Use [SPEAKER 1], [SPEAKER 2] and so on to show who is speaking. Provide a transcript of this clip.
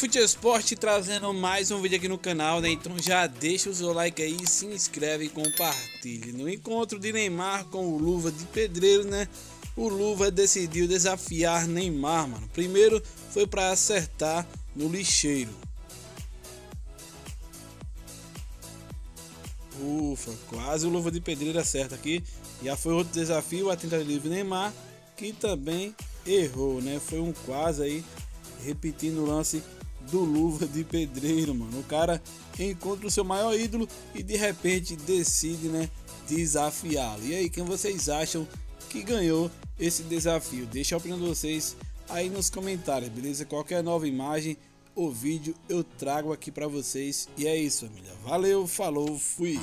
[SPEAKER 1] Fute Esporte trazendo mais um vídeo aqui no canal, né? Então já deixa o seu like aí, se inscreve e compartilhe. No encontro de Neymar com o Luva de Pedreiro, né? O Luva decidiu desafiar Neymar, mano. Primeiro foi para acertar no lixeiro. Ufa, quase o Luva de Pedreiro acerta aqui. Já foi outro desafio, a tentativa livre Neymar, que também errou, né? Foi um quase aí, repetindo o lance do Luva de Pedreiro, mano. O cara encontra o seu maior ídolo e de repente decide, né, desafiá-lo. E aí, quem vocês acham que ganhou esse desafio? Deixa a opinião de vocês aí nos comentários, beleza? Qualquer nova imagem ou vídeo eu trago aqui para vocês. E é isso, família. Valeu, falou, fui.